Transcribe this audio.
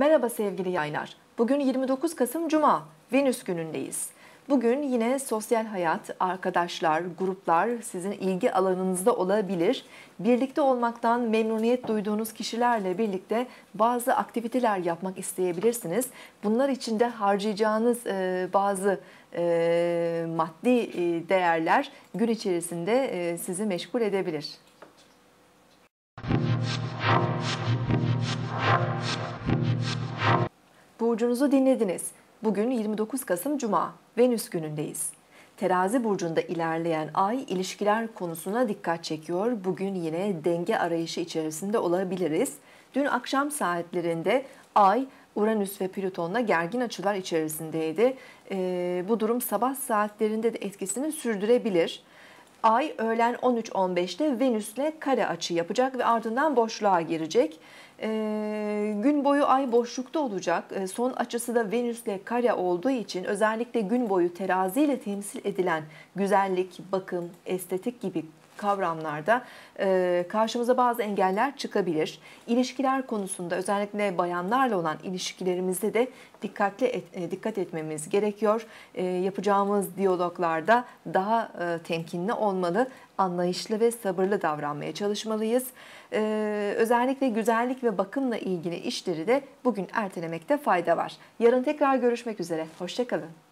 Merhaba sevgili yaylar. Bugün 29 Kasım Cuma, Venüs günündeyiz. Bugün yine sosyal hayat, arkadaşlar, gruplar sizin ilgi alanınızda olabilir. Birlikte olmaktan memnuniyet duyduğunuz kişilerle birlikte bazı aktiviteler yapmak isteyebilirsiniz. Bunlar için de harcayacağınız e, bazı e, maddi e, değerler gün içerisinde sizi meşgul edebilir. Burcunuzu dinlediniz. Bugün 29 Kasım Cuma, Venüs günündeyiz. Terazi burcunda ilerleyen ay ilişkiler konusuna dikkat çekiyor. Bugün yine denge arayışı içerisinde olabiliriz. Dün akşam saatlerinde ay Uranüs ve Plüton'la gergin açılar içerisindeydi. Ee, bu durum sabah saatlerinde de etkisini sürdürebilir. Ay öğlen 13.15'te Venüs'le kare açı yapacak ve ardından boşluğa girecek. Ee, gün boyu ay boşlukta olacak. Ee, son açısı da Venüs'le kare olduğu için özellikle gün boyu teraziyle temsil edilen güzellik, bakım, estetik gibi kavramlarda e, karşımıza bazı engeller çıkabilir. İlişkiler konusunda özellikle bayanlarla olan ilişkilerimizde de dikkatli et, e, dikkat etmemiz gerekiyor. E, yapacağımız diyaloglarda daha e, temkinli olmalı, anlayışlı ve sabırlı davranmaya çalışmalıyız. Özellikle güzellik ve bakımla ilgili işleri de bugün ertelemekte fayda var. Yarın tekrar görüşmek üzere. Hoşçakalın.